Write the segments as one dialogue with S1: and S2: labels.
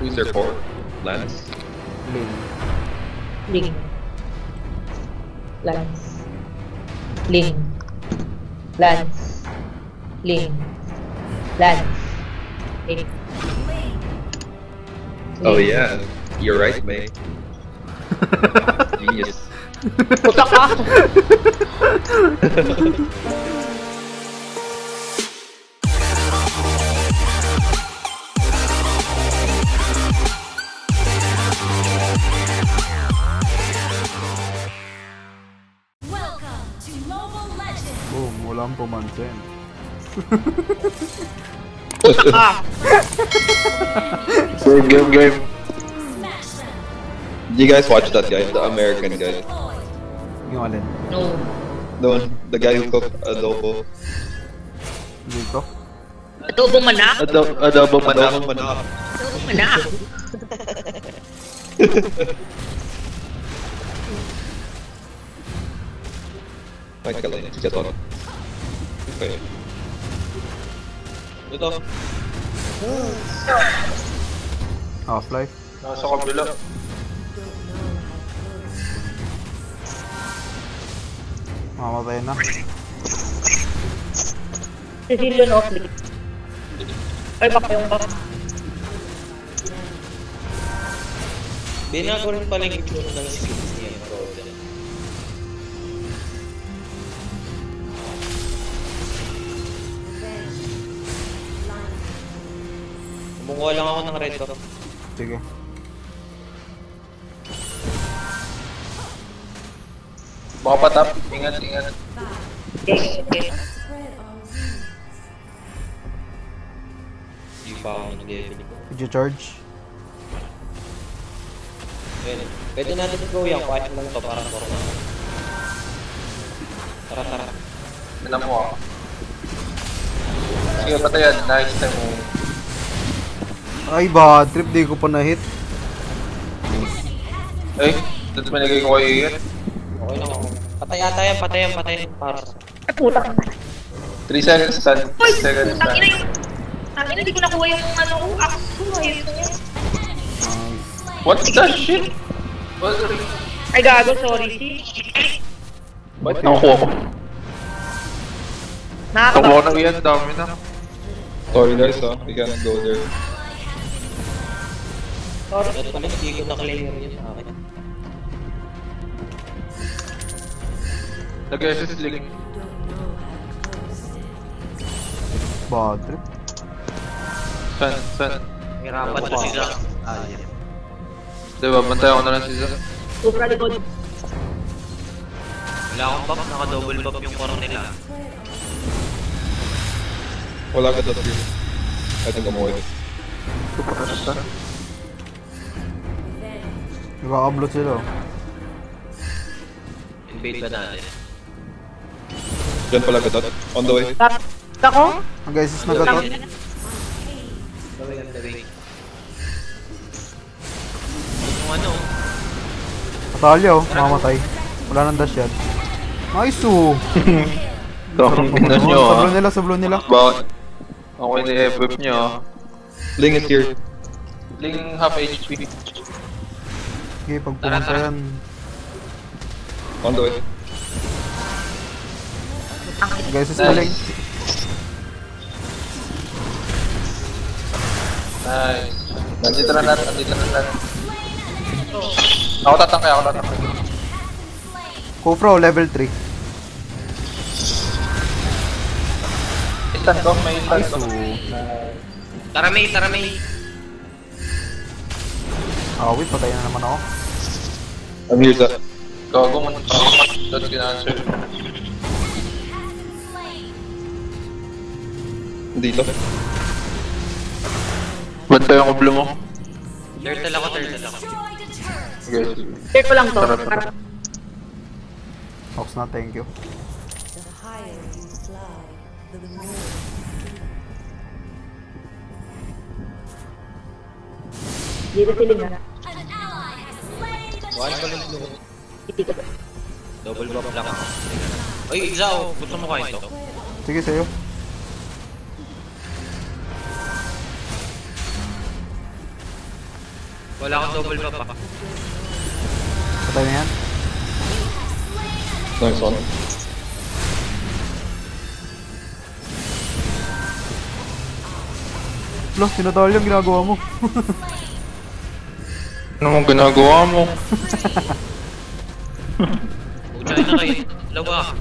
S1: Who's their core? Lance?
S2: Lane.
S3: Ling. Lance. Ling. Lance. Ling. Lance. Ling.
S1: Oh
S3: Ling.
S1: yeah, you're right, May. Genius.
S3: Puta ka!
S4: Welcome
S2: Boom, walang pumansin.
S3: Puta!
S1: Game, game, game. You guys watch that guy, the American guy.
S2: Yung?
S3: No.
S1: The one, the guy who cooked adobo.
S2: Dito?
S3: Adobo manak?
S1: Adobo, adobo manak. Adobo manak.
S3: Adobo manak.
S1: Fight ka lang, Jaton. Okay. Ito.
S2: Half-Life?
S1: Nasa kabila.
S2: Mamatay na.
S3: Sicilian off lead. Ay, baka yung baka.
S5: Binago rin pala yung itsura ng skills niya, Kumukuha lang ako ng red ko.
S2: Sige.
S1: Baka patap. Ingat, ingat.
S3: Okay, okay.
S5: Hindi pa ako nag-level.
S2: Did you charge?
S5: Ayun. Pwede natin i-go yan, kahit lang to para corona. Tara, tara.
S1: Tinan mo ako. Sige, patayan. Nice time mo.
S2: Ay, bad trip. Di ko pa na-hit.
S1: Eh, ito pinagay ko kay Ian.
S5: Okay lang ako. Patay ata yan, patay yan, patay yan. Para sa...
S3: Ay, puta ka.
S1: 3 seconds stun.
S3: Uy!
S1: 3 seconds stun.
S3: yung... Ang ina, hindi ko nakuha yung ano ko. Ako, ayun niya.
S1: What the shit? What?
S3: Ay, gago, sorry.
S1: Ba't nakukuha ko?
S3: Nakakaba.
S1: Nakuha na Ian, dami na. Sorry guys ah, we can't go there.
S3: Sorry.
S5: Ito pala, hindi ko na-claim yun sa akin.
S1: Nag-SS link.
S2: Bad trip.
S1: San, san.
S5: Hirapan na sila. Ah, yan.
S1: Diba, bantay ako na lang si Zan.
S3: Supra likod.
S5: Wala akong buff, naka-double buff yung core nila.
S1: Wala ka dito. I think I'm away.
S2: Nagkakablot sila. oh.
S5: Invade ba natin?
S1: Diyan pala ka On the way.
S3: Tap. Ako?
S2: Ang guys is nagatot.
S5: Yung ano,
S2: Atalya oh. Mamatay. Wala nang dash yan. Nice oh.
S1: Tingnan nyo
S2: Sa
S1: ah.
S2: blue nila, sa blue nila.
S1: Bakit? Okay na FF nyo ah. Ling is here. Ling half HP.
S2: Okay, pag pumunta yan.
S1: On the way.
S2: Guys is maling.
S1: Nice. Nandito na natin, nandito na natin. Ako tatangkay, ako tatangkay.
S2: Kufro, level 3.
S1: Instant ko, may
S2: Nice
S1: ko.
S2: oh.
S5: tara may, tara may.
S2: Ah, wait, patay na naman ako.
S1: I'm here, sir. Gago mo. That's gina-answer. Dito. Bantay ang kublo mo.
S5: Turtle ako, turtle ako.
S1: Okay.
S3: Share ko lang to.
S1: Tara, tara.
S3: Para
S2: Ox na, thank you.
S3: dito sila nga.
S5: One blue.
S3: Ko.
S5: Double buff lang ako. Uy, Zao, gusto mo kain to?
S2: Sige sa'yo.
S5: Wala akong double pa pa.
S2: Patay na yan.
S1: Nice one.
S2: Lo, sinatawal yung ginagawa mo.
S1: Ano mong ginagawa mo?
S5: Pucha na kayo. Dalawa.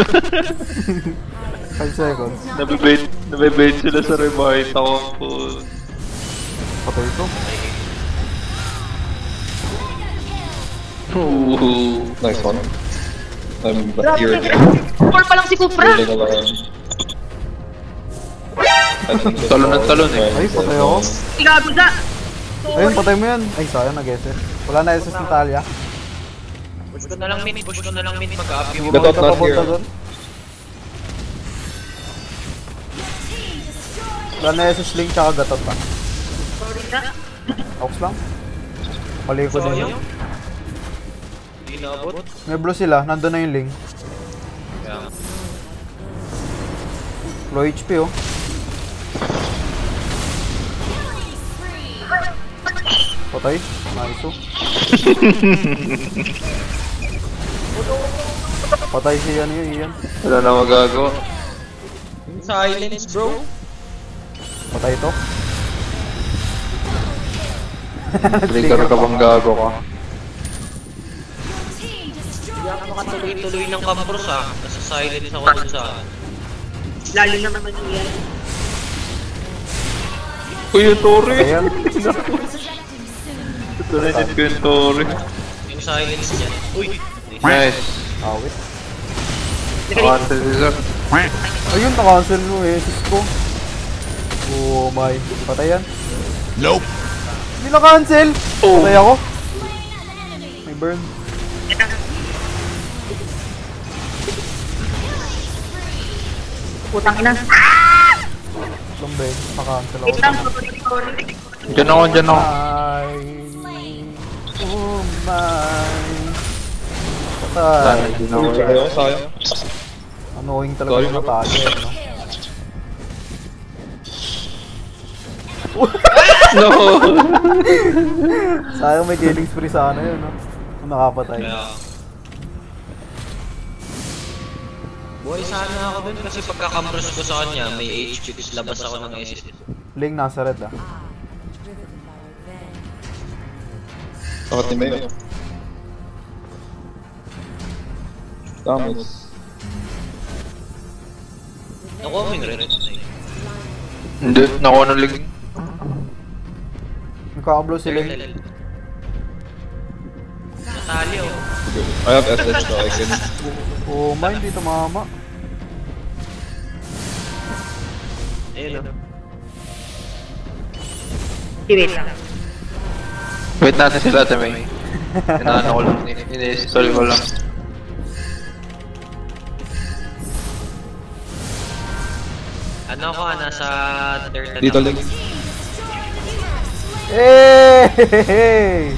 S2: 5 seconds.
S1: Nabibait, nabibait sila sa revive ako po.
S2: Patay ito.
S1: Ooh, nice one. I'm
S3: Grabe.
S1: here again.
S3: Four pa lang si Kufra.
S1: Talon ng talon eh.
S2: Ay, patay ako.
S3: Gago na.
S2: Ayun, patay mo yan. Ay, sayang nag-SS. Wala na SS ni Talia.
S5: Push ko na lang mid. Push ko na lang mid. Mag-up yung...
S1: Gatot
S2: Papunta,
S1: not here.
S2: doon. Wala na SS Link tsaka gatot pa.
S3: Sorry na.
S2: Ox lang. Mali ko din yun.
S5: Hindi naabot.
S2: May blue sila. Nandun na yung link. Low HP oh. Patay. Oh. Patay si ano yun, Ian.
S1: Wala na magagawa.
S5: Silence bro.
S2: Patay ito.
S1: Trigger ka bang gago ka?
S5: Hindi ako makatuloy-tuloy ng Campros ah. Nasa silence ako dun sa...
S3: Lalo na naman yan.
S1: Kuya Tori!
S2: Ayan.
S1: Tunanin ko yung Tori.
S5: Yung silence niya. Uy!
S1: Nice.
S2: Awit.
S1: Cancel sila.
S2: Ayun, na-cancel mo eh. Sis ko. Oh my. Patay yan. Nope. Hindi na-cancel. Patay ako. May burn.
S3: Putang ina.
S2: Lambe. Na-cancel
S3: Wait
S2: ako.
S1: Diyan ako, diyan ako.
S2: Ay. My. Patay.
S1: Sayang, sayang.
S2: Annoying talaga yung natalo eh, no?
S1: No!
S2: Sayang may killing spree sana yun, no? Kung nakapatay.
S5: Kaya... Boy, sana ako dun kasi pagka-Campros ko sa kanya, may HP tapos labas ako ng SS.
S2: Ling nasa red ah.
S1: Takot ni Mayo. Tamos.
S5: Nakuha mo yung red.
S1: Hindi, nakuha ng lig.
S2: Nagkakablow si Ling.
S5: Natali oh.
S1: I have SS so I can...
S2: Oh my, hindi tumama.
S5: Ayun oh.
S3: Lang.
S1: Wait natin sila, Temay. Inaano ko lang, ini-install ko lang.
S5: Ano ako, nasa third na
S1: Dito
S5: ako.
S1: lig.
S2: Hey!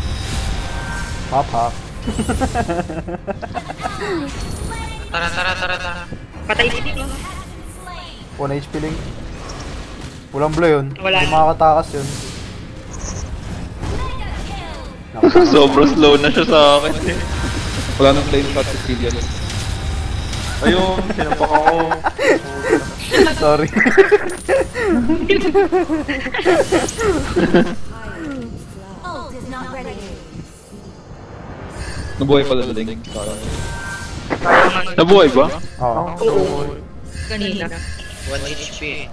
S2: Map hack.
S5: Tara, tara, tara, tara.
S3: Patay dito.
S2: 1 HP Ling. Walang blue yun.
S3: Wala.
S2: Hindi makakatakas yun.
S1: Sobrang slow na siya sa akin eh. Wala nang flame cut si Cillian. Ayun, sinapak ako.
S2: Sorry.
S1: Nabuhay pala sa link. Nabuhay ba?
S2: Oo.
S3: Oo. Kanina.
S5: 1 HP.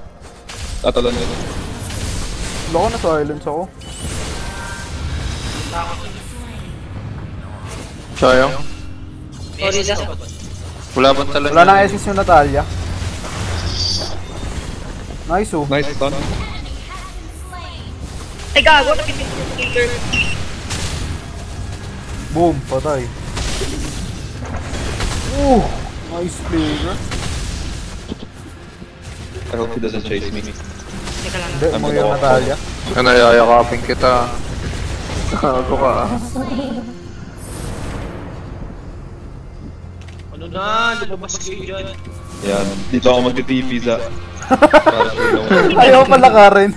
S1: Tatalon nito.
S2: Wala ko na silence ako.
S1: Sayang.
S5: May SS ako.
S1: Wala bang talon?
S2: Wala nang SS yung Natalia. Nice oh.
S1: Nice stun.
S3: Ay, gago. Nakitin ko yung killer.
S2: Boom, patay. Ooh, nice play, bro.
S1: I hope he doesn't chase me.
S2: Hindi, mo yung Natalia.
S1: Ano, yayakapin kita. Ako ka.
S5: Ano na, lumabas kayo dyan.
S1: Yan, dito ako magti-TV sa...
S2: Ayaw pala ka rin.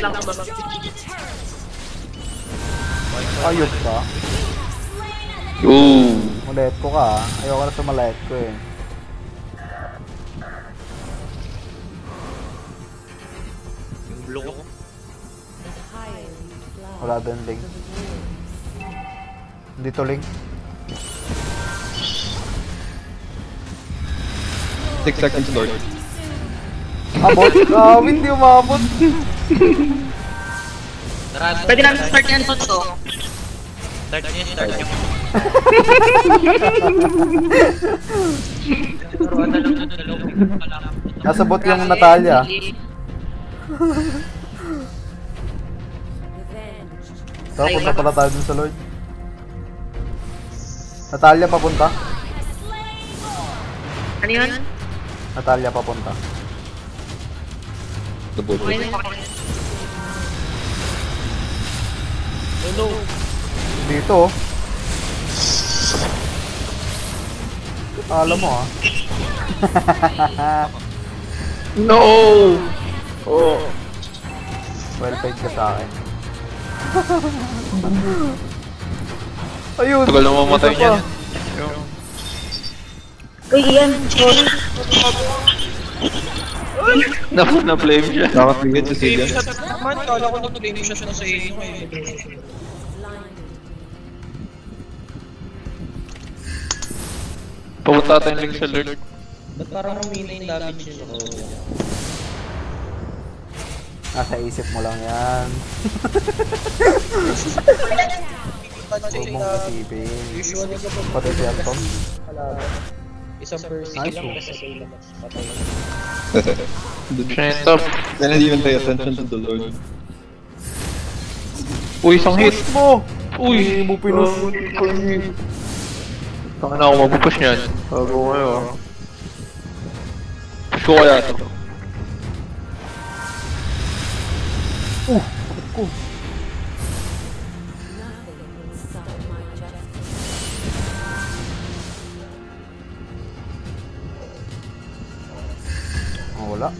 S3: Lang.
S2: Ayop ka.
S1: Ooh.
S2: Mulet ko ka ah. Ayoko na sa malet ko eh.
S5: Blue ko.
S2: Wala doon link. Dito link.
S1: Six seconds, Lord.
S2: Abot. Ah, hindi umabot.
S5: Tara,
S3: Pwede namin start yan to.
S5: Start niya, start lang.
S2: Nasa bot yung Natalia. So, punta pala tayo dun sa Lord. Natalia papunta.
S3: Ano yun?
S2: Natalia papunta.
S1: The boat.
S5: Oh no!
S2: Dito oh. Alam mo ah.
S1: No! Oh.
S2: Well paid ka sa akin. Ayun!
S1: Tagal na mamatay niyan.
S3: Uy.
S1: Na, na-flame siya.
S5: Game
S1: Cillian.
S5: shot naman, kala ko nag-game shot na sa inyo eh.
S1: Papunta tayong link sa Lord.
S5: Ba't parang humina yung damage niyo?
S2: Nasa isip mo lang yan. Huwag mong isipin. Pati si Anton.
S5: isang person
S2: Nice,
S5: lang
S2: oh.
S5: kasi sila patay.
S1: Yung top. Then I even pay attention to the Lord. Uy, isang hit!
S2: mo!
S1: Uy!
S2: Hindi mo pinus.
S1: Saka na ako magpupush niyan. Bago kayo ah. Push ko kaya ito.
S2: Uh! Ko. Oh, wala.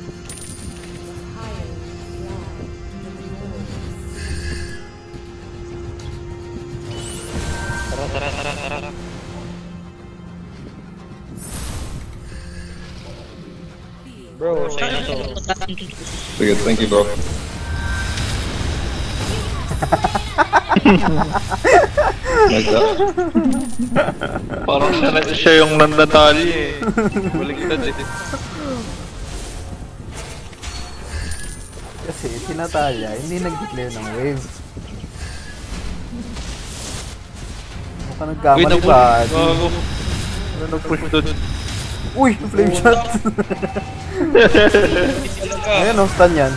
S5: Tara, tara, tara, tara. Bro, sa'yo na to.
S1: Sige, thank you bro. That. Parang siya, na- siya yung nandatali eh. Baligtad eh.
S2: Kasi si Natalia hindi nag-declare ng wave. Mukha nagkamali ba?
S1: Ano nag-push doon?
S2: Uy! Flame shot! Ayan oh, stun yan.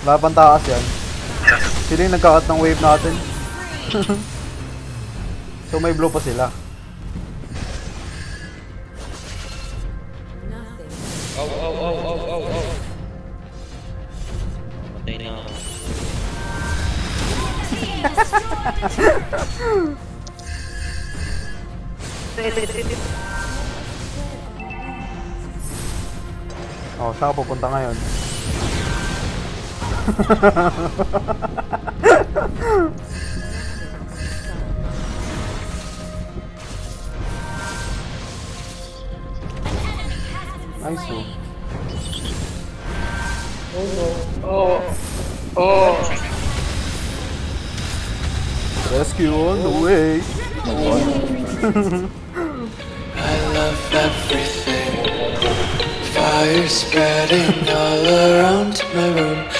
S2: Taas yan. Sila yung nagkakat ng wave natin. so may blow pa sila.
S5: Aw, aw, aw, aw, aw, aw. Patay na ako.
S2: Oh, saan pupunta ngayon? Nice oh, oh. Rescue on the way.
S6: I love everything. Fire spreading all around my room.